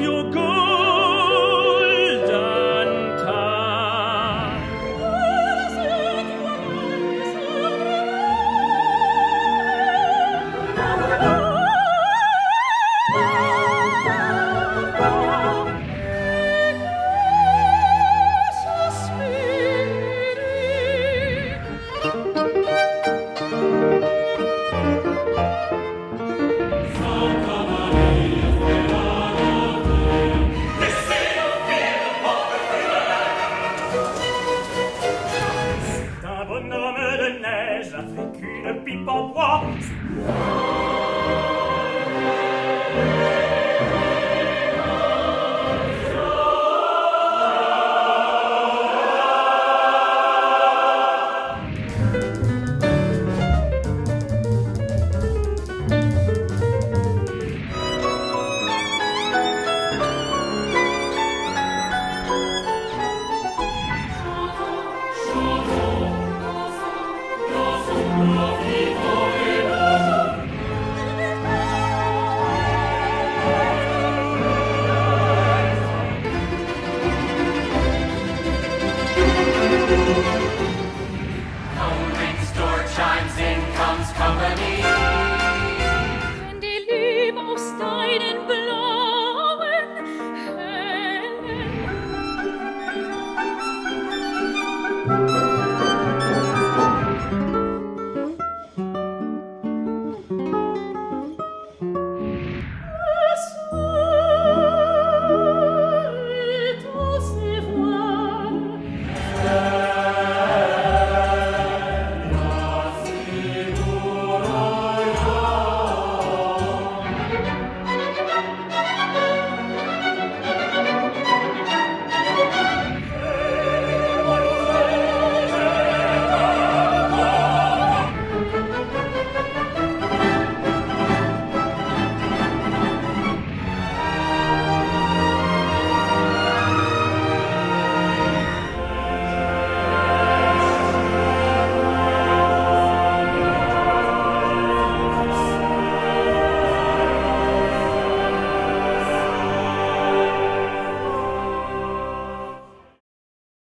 your goal. je fais a le pipe en bois.